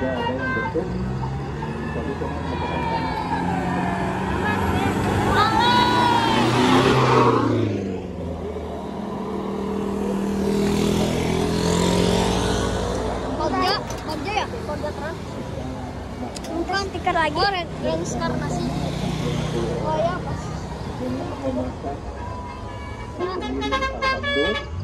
juga ada yang tapi cuma ya? Lagi. Oh, masih. Oh ya, pas. Ini memasak. Nah,